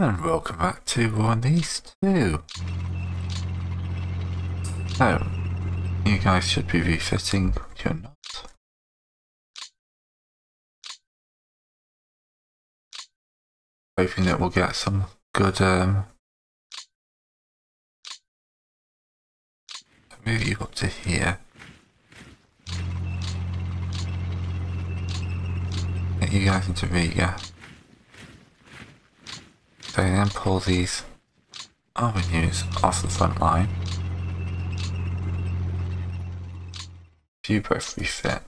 And welcome back to One These Two. So, you guys should be refitting, you're not. Hoping that we'll get some good um move you up to here. Get you guys into Riga. So then pull these avenues off the front line. You both refit.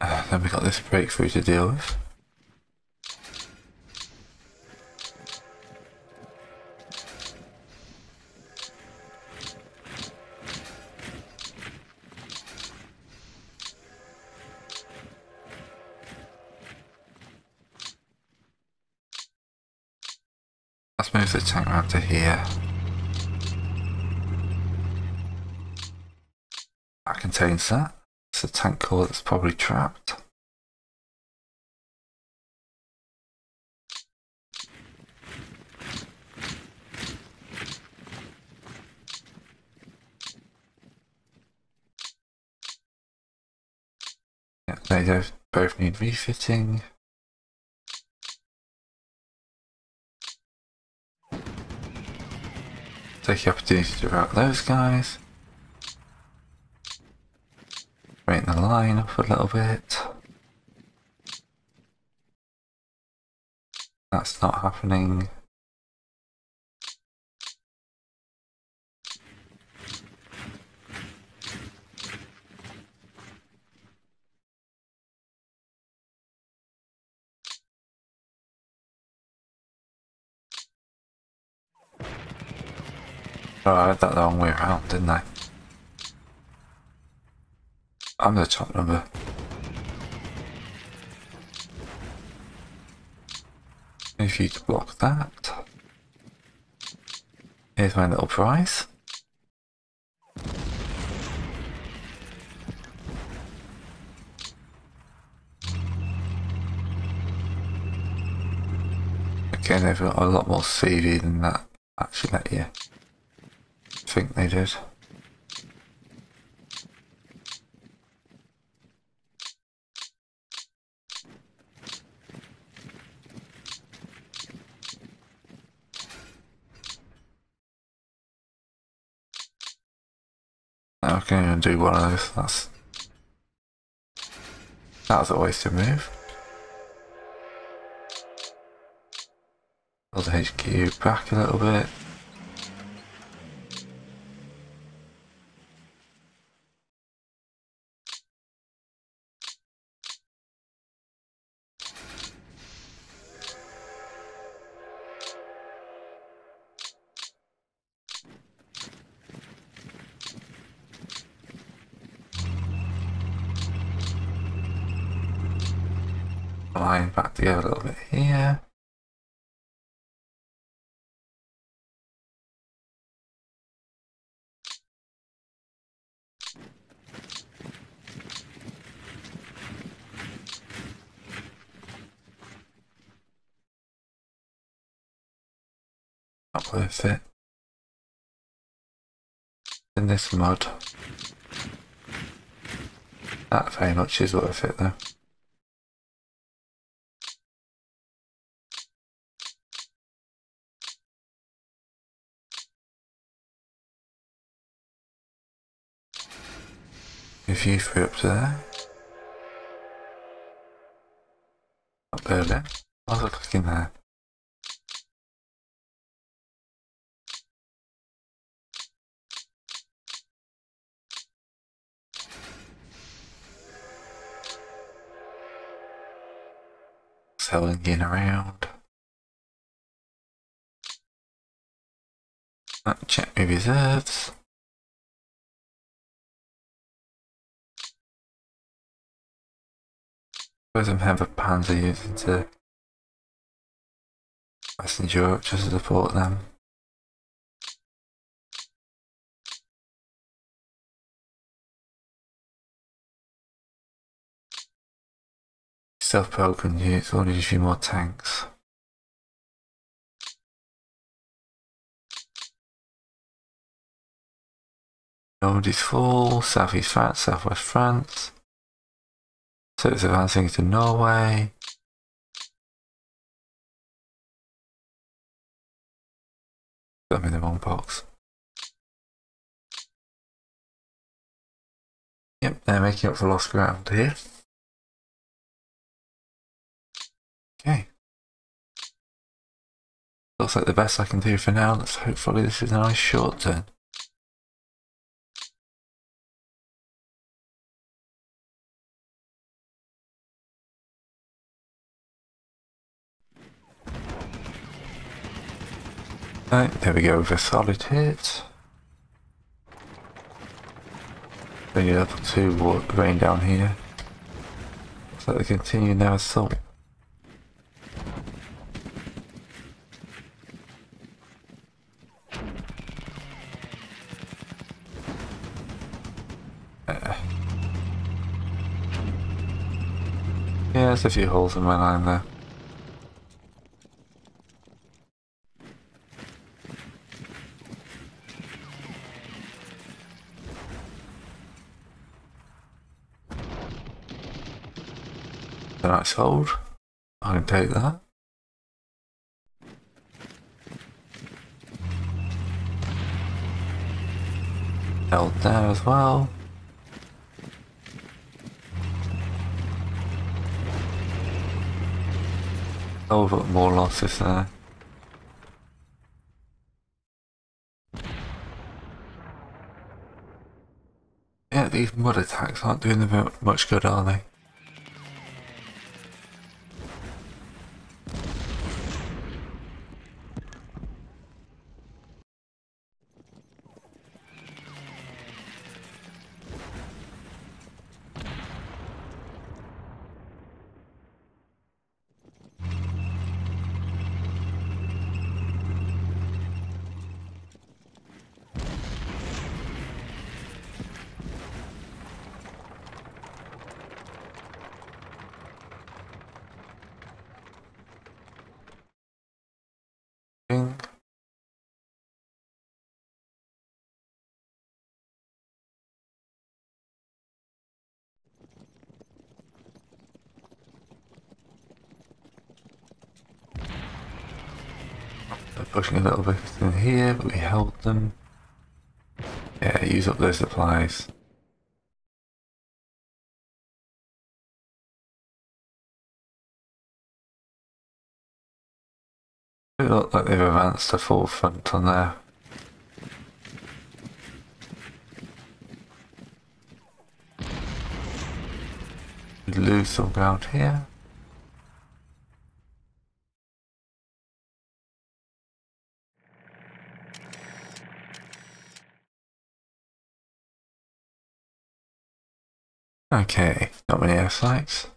Uh, then we got this breakthrough to deal with. Tank around to here. That contains that. It's a tank corps that's probably trapped. Yeah, they both need refitting. Take the opportunity to route those guys. Straighten the line up a little bit. That's not happening. Oh, I had that the wrong way around, didn't I? I'm the top number. If you block that. Here's my little prize. Again, they've got a lot more CV than that. Actually, let you think they did. I can even do one of those. That's that was a wasted move. Pull the HQ back a little bit. Line back together a little bit here. Not worth it. In this mud. That very much is worth it though. If you three up to there. Up there then. What's it clicking there? Selling in around. Check my reserves. Doesn't have a Panzer using to Western Europe just to support them. Self-open units, only need a few more tanks. Normandy's full, southeast France, southwest France. So it's advancing to Norway. I'm in the wrong box. Yep, they're making up for lost ground here. Okay. Looks like the best I can do for now. Let's hopefully this is a nice short turn. Right, there we go with a solid hit. Bring it up to rain down here. Like they continue now assault. Yeah, there's a few holes in my line there. Nice hold. I can take that. Held there as well. Oh, but more losses there. Yeah, these mud attacks aren't doing them much good, are they? Pushing a little bit in here, but we held them. Yeah, use up those supplies. It looks like they've advanced to full front on there. Lose some ground here. Okay, not many air sites.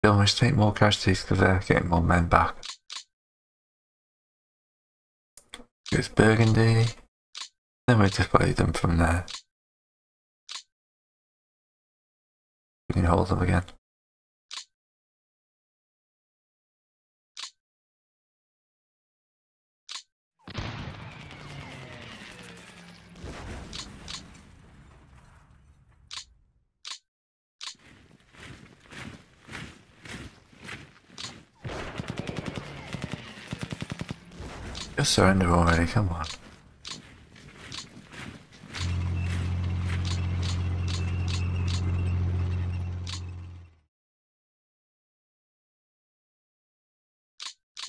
They almost take more casualties because they're getting more men back. It's Burgundy. Then we just play them from there. We can hold them again. Just surrender already, come on.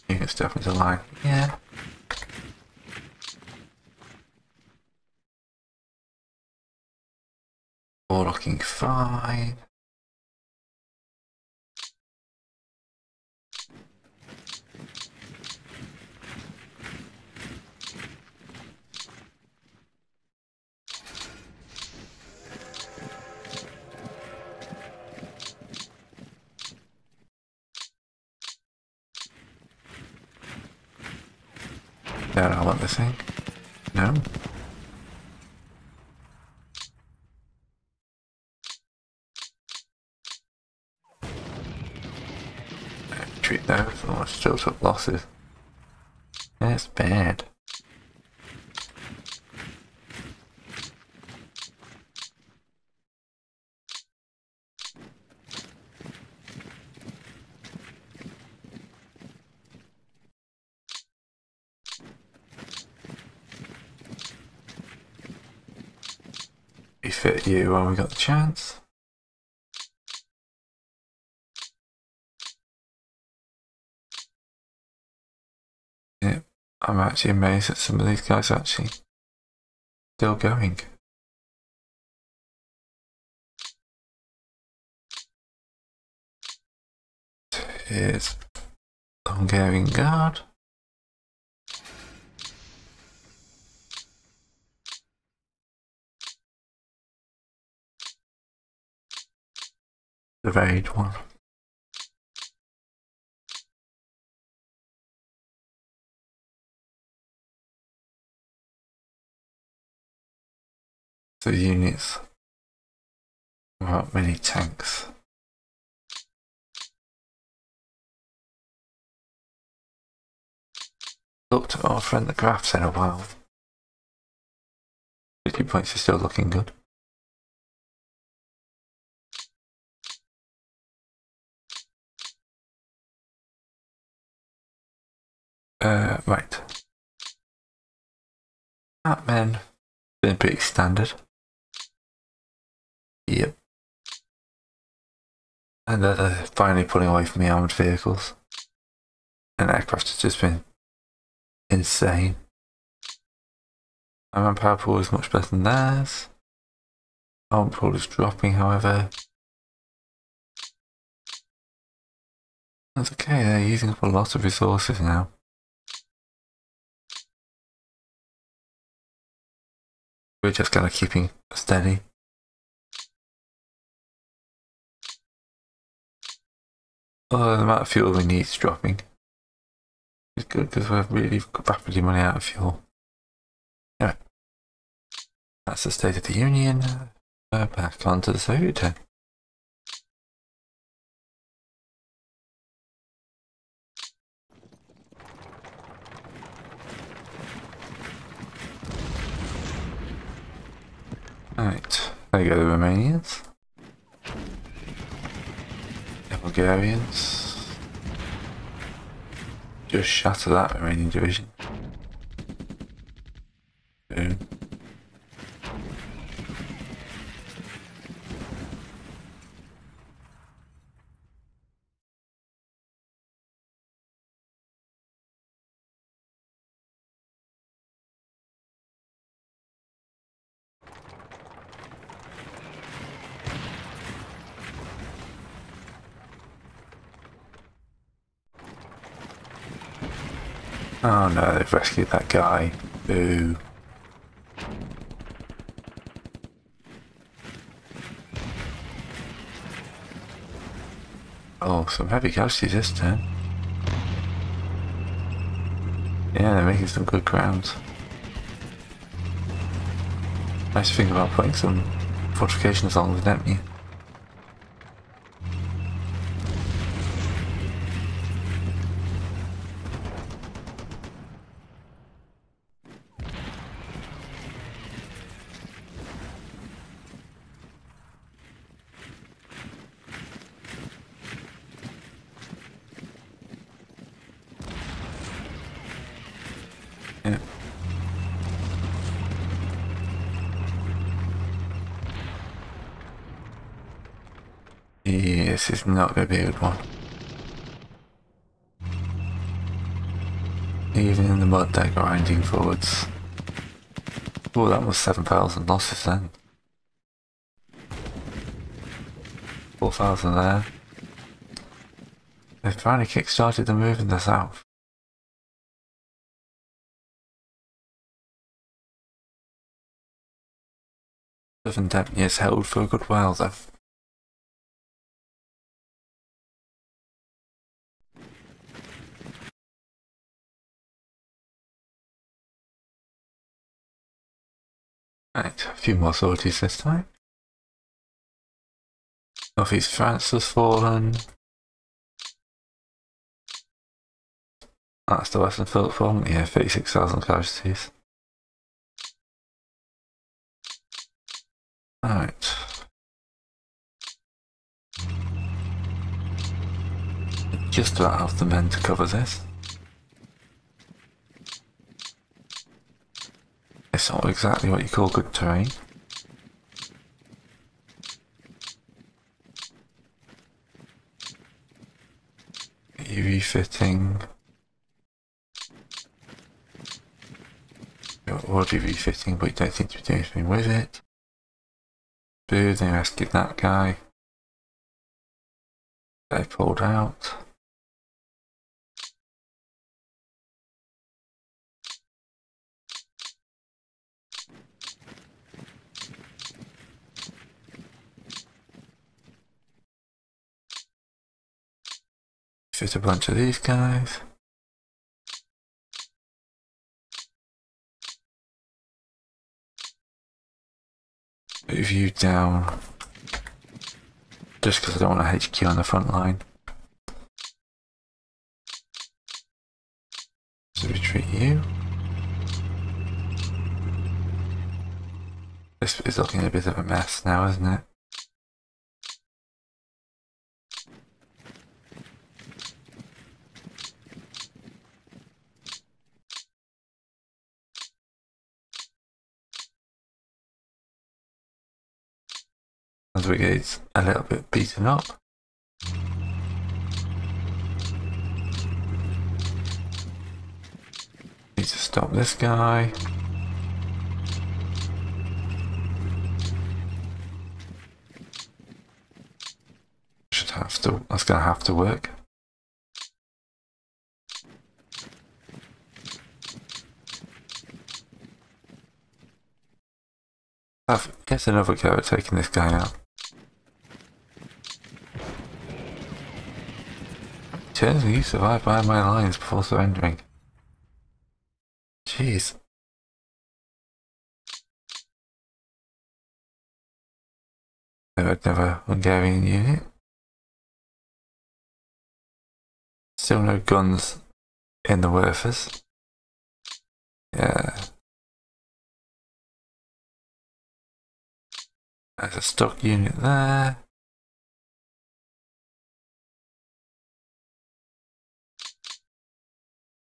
You can step into line. Yeah. All looking fine. It's bad. We fit you while we got the chance. I'm actually amazed that some of these guys are actually still going. Here's Hungarian Guard. The raid one. The units without many tanks. Looked at our friend the graphs in a while. 50 points is still looking good. Uh, right. That men been pretty standard. Yep. And they're finally pulling away from the armoured vehicles. And aircraft has just been insane. My manpower pool is much better than theirs. Armor pool is dropping, however. That's okay, they're using up a lot of resources now. We're just kind of keeping steady. Oh, the amount of fuel we need is dropping. It's good because we're really rapidly running out of fuel. Anyway, that's the State of the Union. Uh, back onto the Soviet turn. Alright, there you go, the Romanians. Bulgarians. Just shatter that Romanian division. Boom. Oh no, they've rescued that guy. Boo. Oh, some heavy casualties this turn. Yeah, they're making some good ground. Nice thing about putting some fortifications on the empty. Yeah. Yeah, this is not going to be a good one. Even in the mud, they're grinding forwards. Oh, that was 7,000 losses then. 4,000 there. They finally kick-started the move in the south. Southern Dnieper is held for a good while though. Right, a few more sorties this time. Northeast France has fallen. That's the Western Phillips one. Yeah, 36,000 casualties. Alright. Just about have the men to cover this. It's not exactly what you call good terrain. Refitting. Ought to be refitting, but you don't seem to be doing anything with it. Boo, they rescued that guy. They pulled out. Fit a bunch of these guys. Move you down. Just because I don't want a HQ on the front line. So retreat you. This is looking a bit of a mess now, isn't it? We get a little bit beaten up. Need to stop this guy. Should have to, that's gonna have to work. Have yet another go at taking this guy out. Turns you survived by my lines before surrendering. Jeez. Another Hungarian unit. Still no guns in the Werfers. Yeah. There's a stock unit there.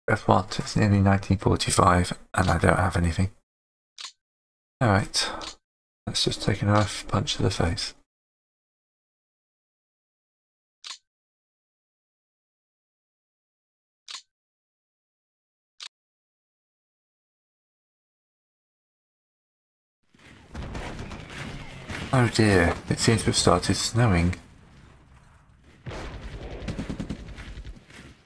Guess what? It's nearly 1945 and I don't have anything. Alright. Let's just take a knife punch to the face. Oh dear, it seems to have started snowing.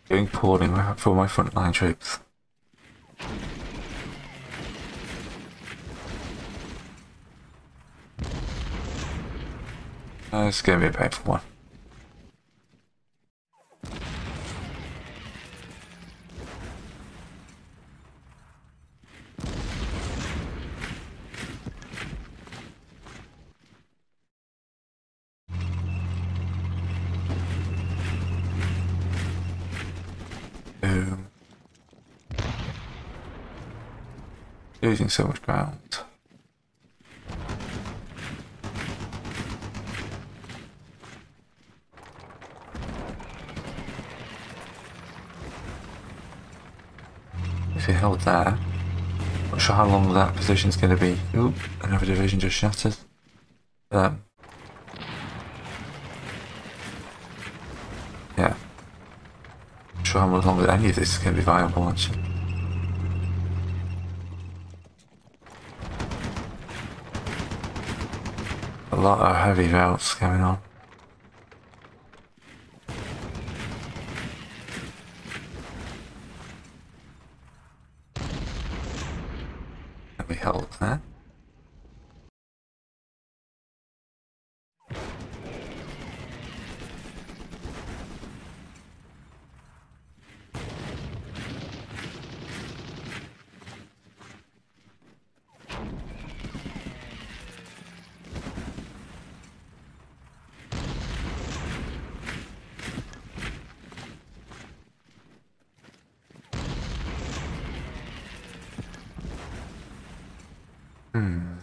Going poorly for my frontline troops. Uh, it's going to be a painful one. Boom. Losing so much ground. If he held there, not sure how long that position's going to be. Oop, another division just shattered. Um, yeah. Not sure how much longer any of this is going to be viable actually. A lot of heavy routes going on. Hmm.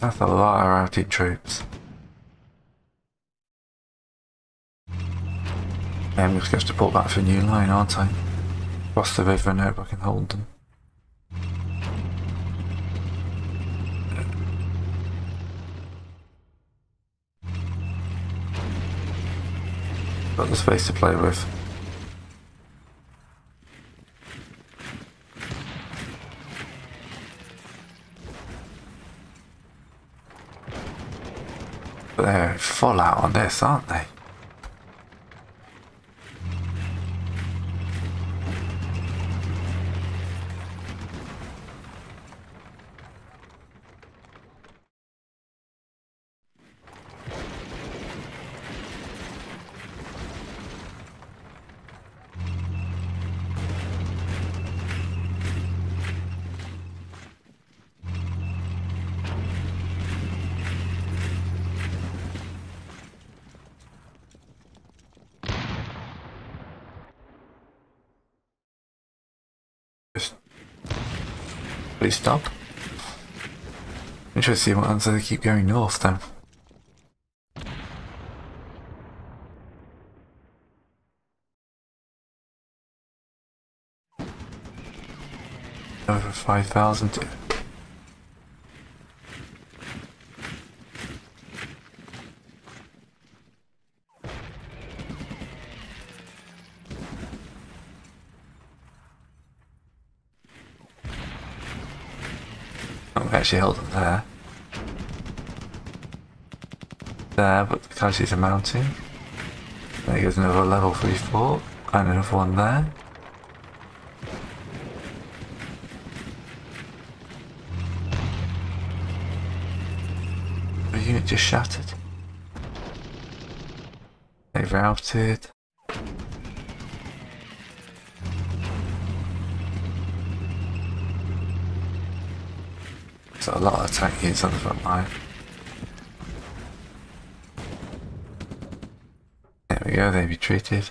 That's a lot of routed troops. I'm just going to pull back for a new line, aren't I? Cross the river and hope I can hold them. Got the space to play with. Full out on this, aren't they? Please stop. Interesting what happens they keep going north then. Over 5,000. Actually held them there. There, but the casualties are mounting. There goes another level 3 fort, and another one there. The unit just shattered. They routed. So a lot of attack units on the front line. There we go, they retreated.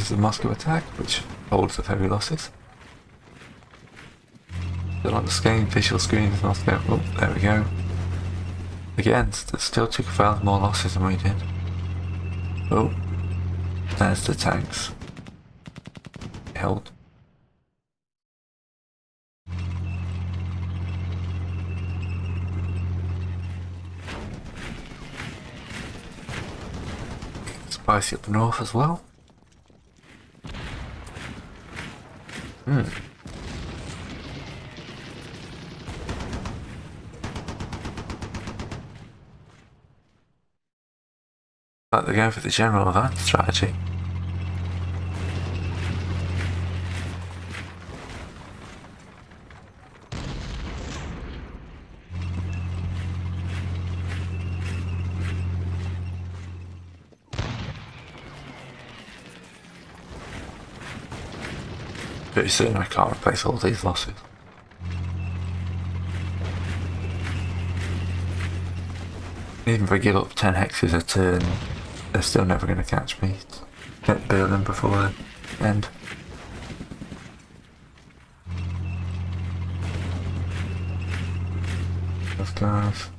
Here's the Moscow attack, which holds the heavy losses. Still on the screen, visual screens, Moscow. Oh, there we go. Again, st still took a thousand more losses than we did. Oh, there's the tanks. Held. Spicy up north as well. Hmm. Like they're going for the general advance strategy. Pretty soon I can't replace all these losses. Even if I give up 10 hexes a turn, they're still never going to catch me. Get Berlin before the end. Those guys.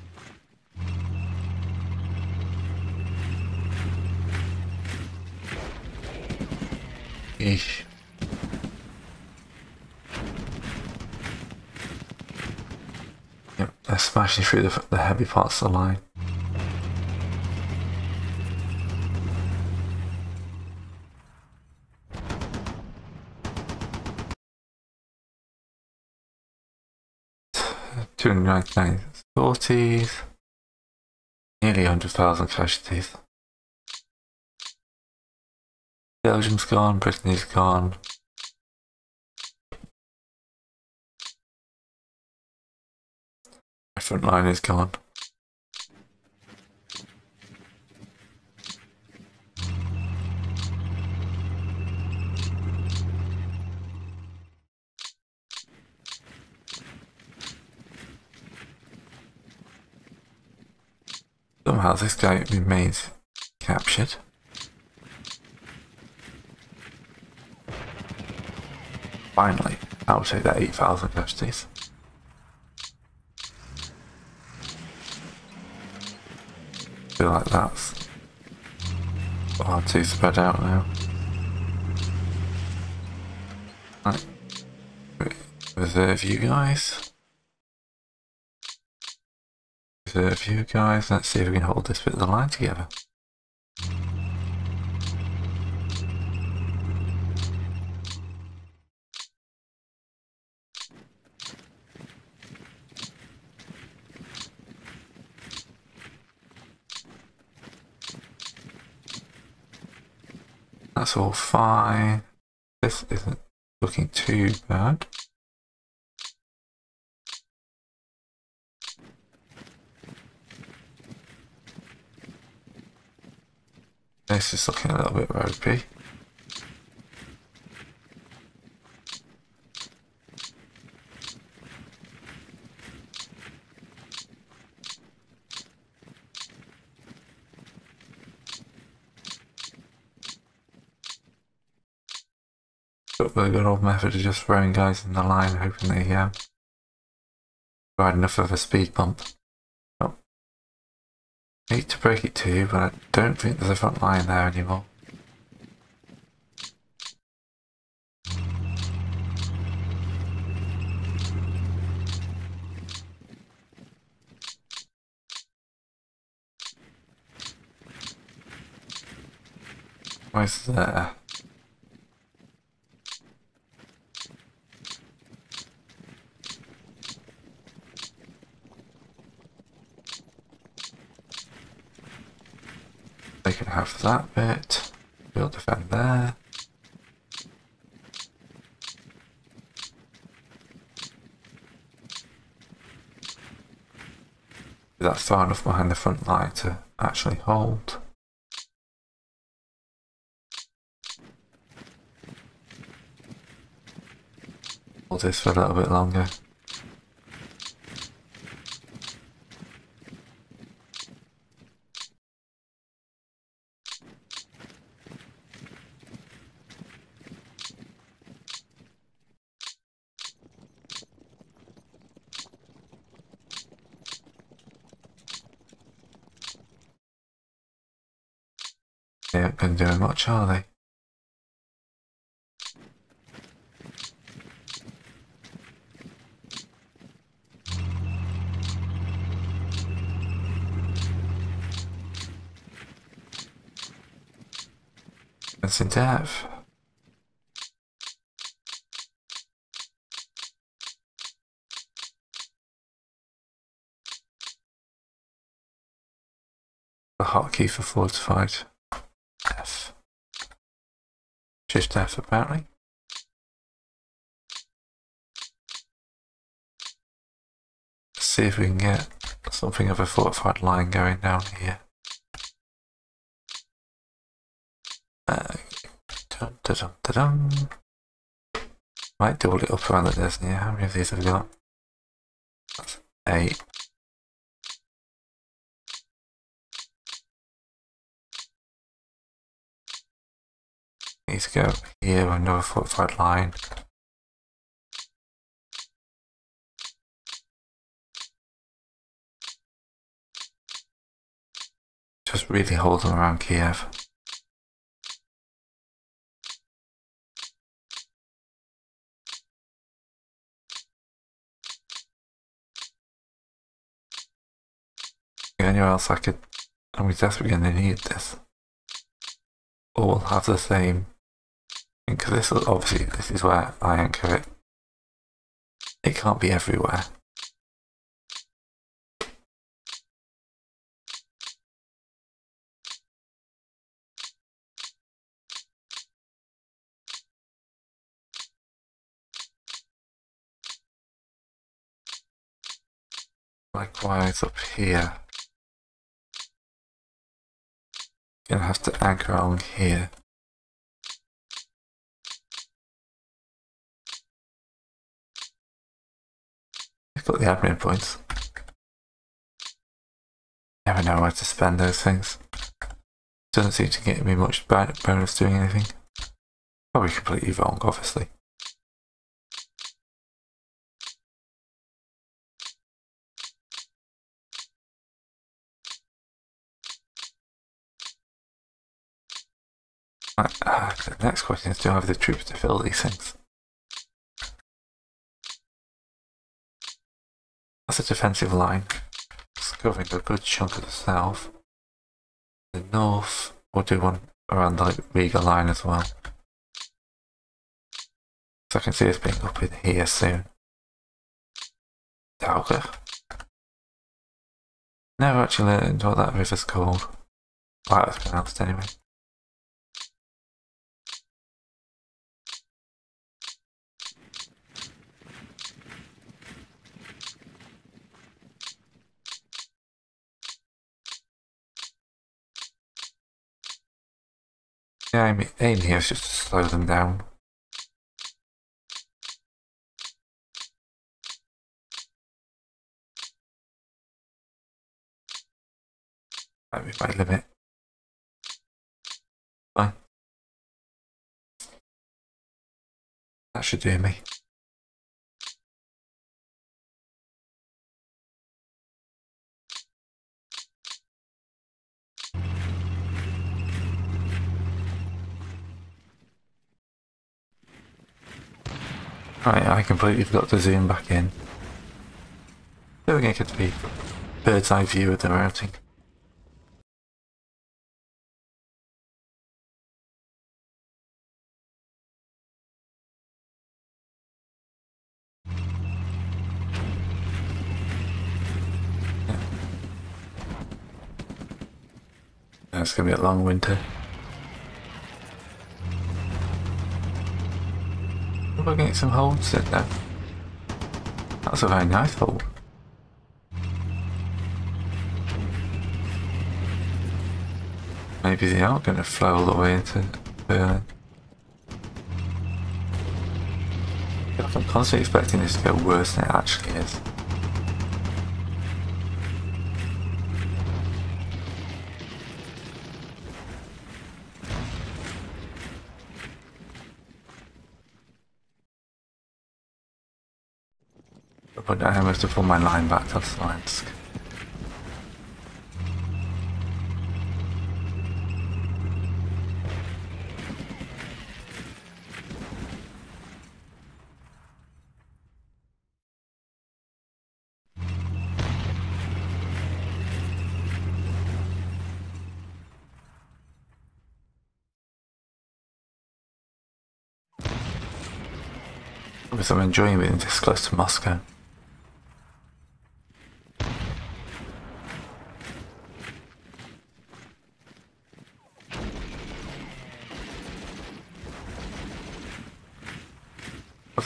Eesh. Yep, they're smashing through the, the heavy parts of the line. Two hundred ninety nine sorties, nearly hundred thousand casualties. Belgium's gone, Brittany's gone. front line is gone. Somehow this guy remains captured. Finally, I'll take that 8,000 besties. Feel like that's far too spread out now. Reserve you guys. Reserve you guys. Let's see if we can hold this bit of the line together. That's all fine. This isn't looking too bad. This is looking a little bit ropey. Got the good old method of just throwing guys in the line, hoping they um, provide enough of a speed bump. Oh. Need to break it too, but I don't think there's a front line there anymore. Where's there? They can have that bit. We'll defend there. That's far enough behind the front line to actually hold. Hold this for a little bit longer. They haven't been doing much, are they? It's in depth. The hotkey for fortified. F. Shift F apparently. See if we can get something of a fortified line going down here. Uh, dun, dun, dun. Might double it up around the Disney. How many of these have we got? That's eight. Need to go here another fortified line. Just really hold them around Kiev. Anywhere else I could, and we desperately going to need this. All have the same, because this is obviously this is where I anchor it. It can't be everywhere. Likewise up here. Gonna have to anchor on here. The admin points. never know where to spend those things. Doesn't seem to get me much bonus doing anything. Probably completely wrong, obviously. Uh, the next question is do I have the troops to fill these things? That's a defensive line. It's covering a good chunk of the south. The north, we'll do one around the Riga line as well. So I can see us being up in here soon. Dauger. Never actually learned what that river's called. Well, it's pronounced anyway. Aim, aim here is just to slow them down. Might be my limit. Fine. That should do me. Right, I completely forgot to zoom back in. Doing it to get the bird's eye view of the routing. It's going to be a long winter. We're getting some holds in there. That's a very nice hold. Maybe they are going to flow all the way into Berlin. I'm constantly expecting this to get worse than it actually is. I have to pull my line back to Smolensk. Because I'm enjoying being this close to Moscow.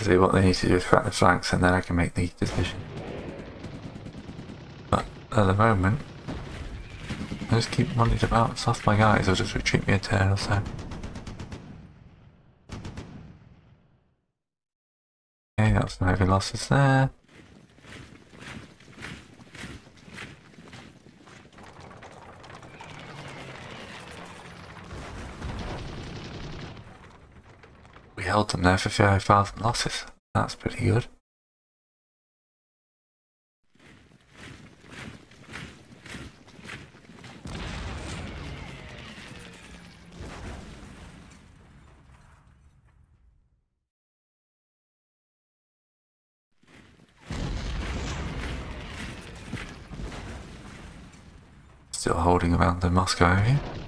What they need to do is threaten the flanks and then I can make the decision. But at the moment, I just keep running about, soft my guys, or just retreat me a turn or so. Okay, that's no heavy losses there. Held them there for 5,000 losses. That's pretty good. Still holding around the Moscow area.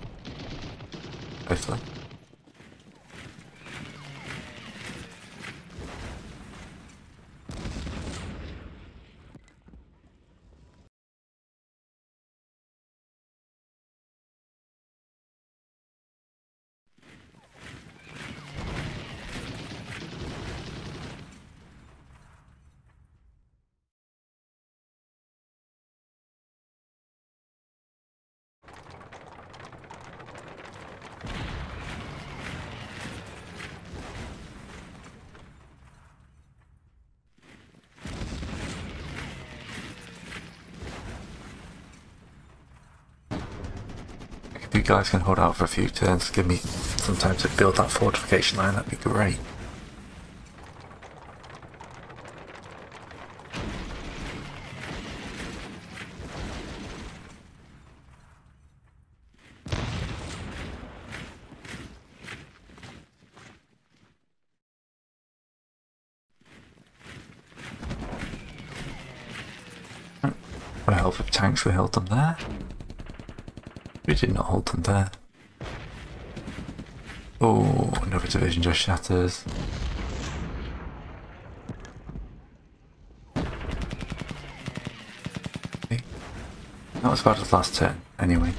Guys can hold out for a few turns, give me some time to build that fortification line, that'd be great. Would help if tanks we held them there. We did not hold them there. Oh, another division just shatters. Okay. Not as bad as last turn, anyway.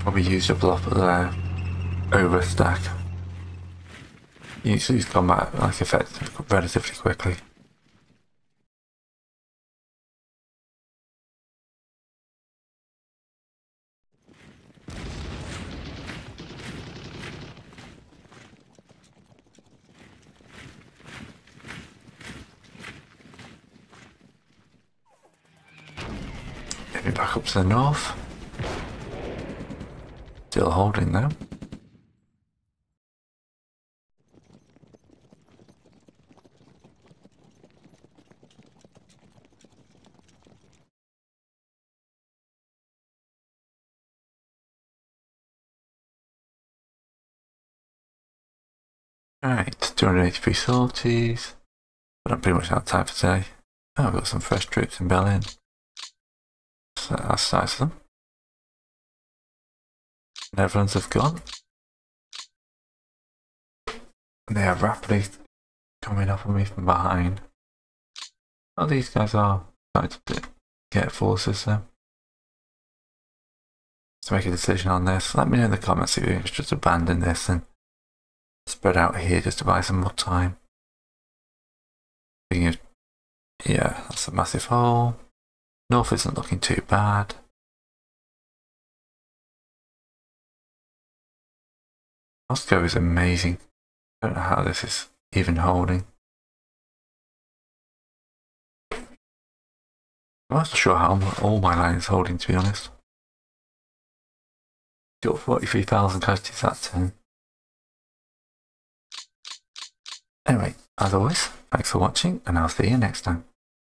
Probably used up a lot of their overstack. Usually he's combat like effect relatively quickly. To the north. Still holding though. Alright, 283 sorties. But I'm pretty much out of time for today. Oh, I've got some fresh troops in Berlin. So that's nice of them. Netherlands have gone. They are rapidly coming up on me from behind. Oh, these guys are starting to get forces there. To make a decision on this, let me know in the comments if you just abandon this and spread out here just to buy some more time. Yeah, that's a massive hole. North isn't looking too bad. Moscow is amazing. I don't know how this is even holding. I'm not sure how all my lines holding to be honest. Got 43,000 casualties that turn. Um, anyway, as always, thanks for watching and I'll see you next time.